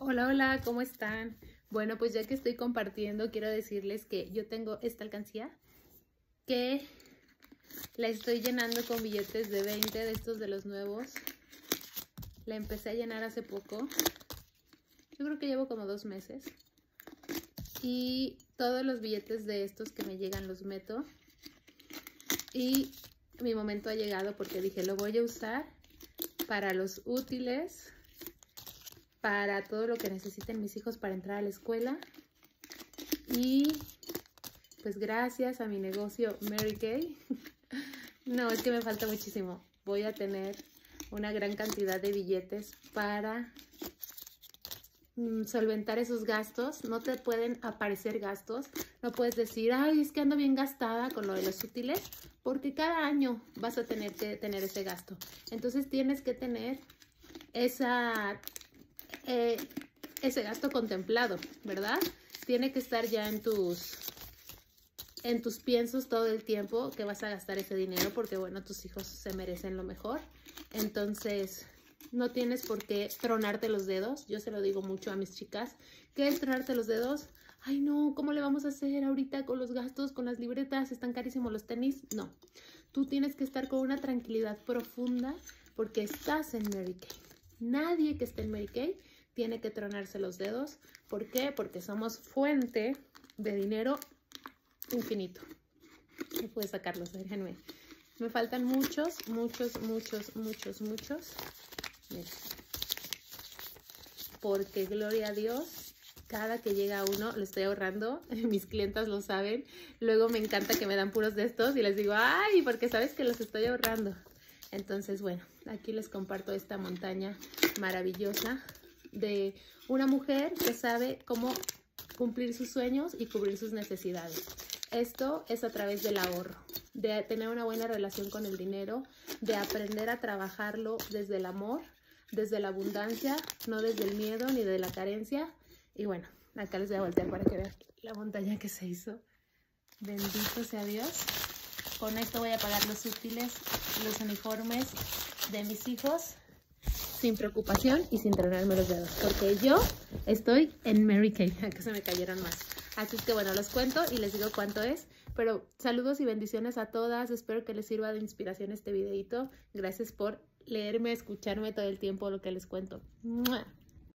Hola, hola, ¿cómo están? Bueno, pues ya que estoy compartiendo, quiero decirles que yo tengo esta alcancía que la estoy llenando con billetes de 20 de estos de los nuevos. La empecé a llenar hace poco. Yo creo que llevo como dos meses. Y todos los billetes de estos que me llegan los meto. Y mi momento ha llegado porque dije, lo voy a usar para los útiles para todo lo que necesiten mis hijos para entrar a la escuela. Y pues gracias a mi negocio Mary Kay. no, es que me falta muchísimo. Voy a tener una gran cantidad de billetes para mm, solventar esos gastos. No te pueden aparecer gastos. No puedes decir, ay, es que ando bien gastada con lo de los útiles, porque cada año vas a tener que tener ese gasto. Entonces tienes que tener esa eh, ese gasto contemplado, ¿verdad? Tiene que estar ya en tus, en tus piensos todo el tiempo que vas a gastar ese dinero porque, bueno, tus hijos se merecen lo mejor. Entonces, no tienes por qué tronarte los dedos. Yo se lo digo mucho a mis chicas. ¿Qué es tronarte los dedos? Ay, no, ¿cómo le vamos a hacer ahorita con los gastos, con las libretas? ¿Están carísimos los tenis? No. Tú tienes que estar con una tranquilidad profunda porque estás en Mary Kay. Nadie que esté en Mary Kay tiene que tronarse los dedos. ¿Por qué? Porque somos fuente de dinero infinito. No puedo sacarlos, déjenme. Me faltan muchos, muchos, muchos, muchos, muchos. Porque gloria a Dios, cada que llega uno lo estoy ahorrando. Mis clientas lo saben. Luego me encanta que me dan puros de estos y les digo, ay, porque sabes que los estoy ahorrando. Entonces, bueno, aquí les comparto esta montaña maravillosa de una mujer que sabe cómo cumplir sus sueños y cubrir sus necesidades. Esto es a través del ahorro, de tener una buena relación con el dinero, de aprender a trabajarlo desde el amor, desde la abundancia, no desde el miedo ni de la carencia. Y bueno, acá les voy a voltear para que vean la montaña que se hizo. Bendito sea Dios. Con esto voy a pagar los útiles, los uniformes de mis hijos sin preocupación y sin tronarme los dedos, porque yo estoy en Mary Kay, que se me cayeron más. Así que bueno, los cuento y les digo cuánto es, pero saludos y bendiciones a todas, espero que les sirva de inspiración este videito. Gracias por leerme, escucharme todo el tiempo lo que les cuento.